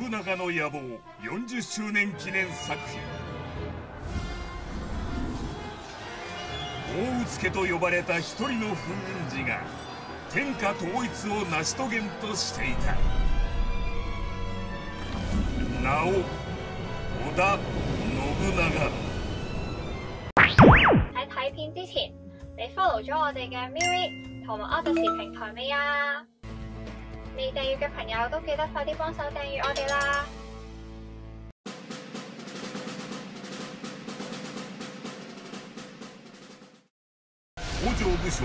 信長の野望40周年記念作品。大うけと呼ばれた一人の風雲児が天下統一を成し遂げんとしていた。名を織田信長。喺睇片之前，你 follow 咗我哋嘅 Music 同埋 Odyssey 平台未啊？未訂閱嘅朋友都記得快啲幫手訂閱我哋啦！北条武将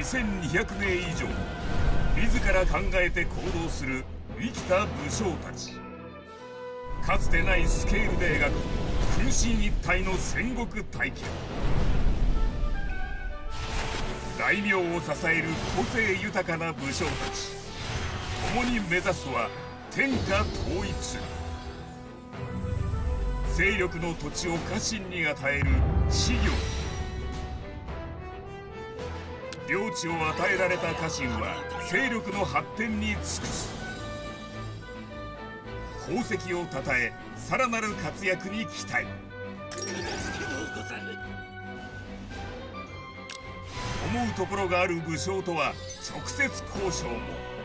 2200名以上自ら考えて行動する生きた。武将た。ちかつてないスケールで描く空心一体の戦国大剣大名を支える個性豊かな武将た。ち共に目指すは天下統一。勢力の土地を家臣に与える事業領地を与えられた家臣は勢力の発展に尽くす。功績をたたえさらなる活躍に期待。思うところがある武将とは直接交渉も。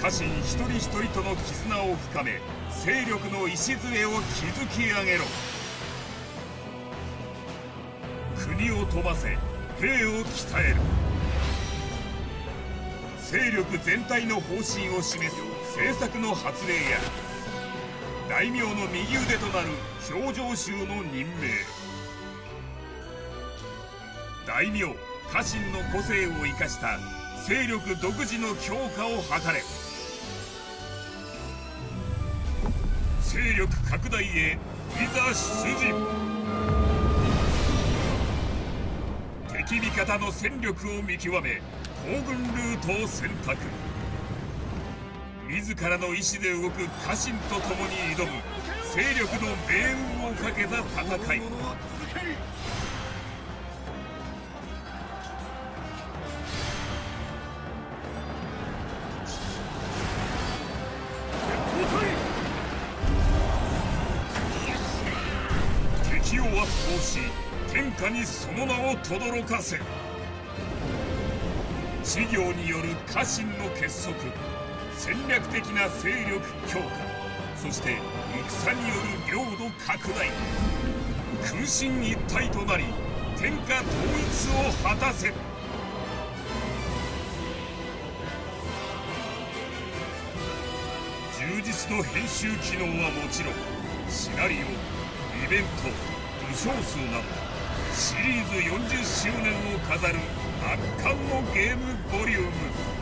家臣一人一人との絆を深め勢力の礎を築き上げろ。国を飛ばせ兵を鍛える。勢力全体の方針を示す政策の発令や大名の右腕となる表情集の任命。大名家臣の個性を生かした勢力独自の強化を図れ。勢力拡大へいざ出陣。敵味方の戦力を見極め行軍ルートを選択。自らの意志で動く家臣と共に挑む勢力の命運をかけた戦い。を圧倒し天下にその名を轟かせ事業による家臣の結束戦略的な勢力強化そして戦による領土拡大空心一体となり天下統一を果たせ。充実の編集機能はもちろんシナリオイベント武将数などシリーズ40周年を飾る圧巻のゲームボリューム。